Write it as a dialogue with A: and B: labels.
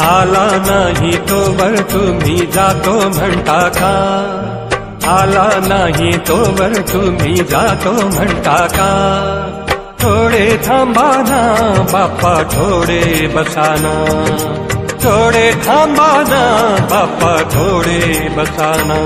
A: आला नाही तोवर तुम्ही जातो म्हणता का? आला नाही तोवर तुम्ही जातो म्हणता का? थोडे थांबाना बाप्पा थोडे बसाना थोडे थांबाना बाप्पा थोडे बसाना